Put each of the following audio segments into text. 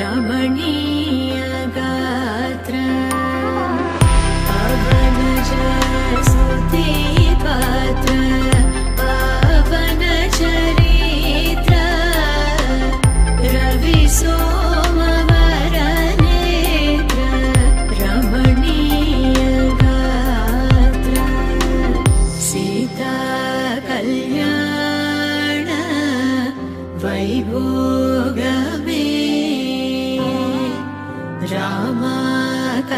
ரமணீ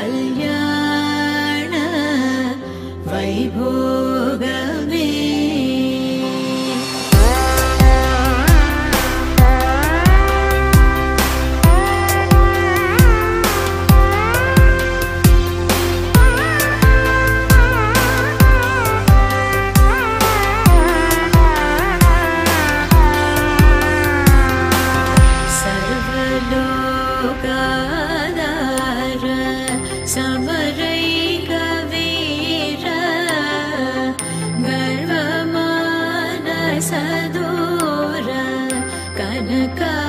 Yeah. सदूर कनका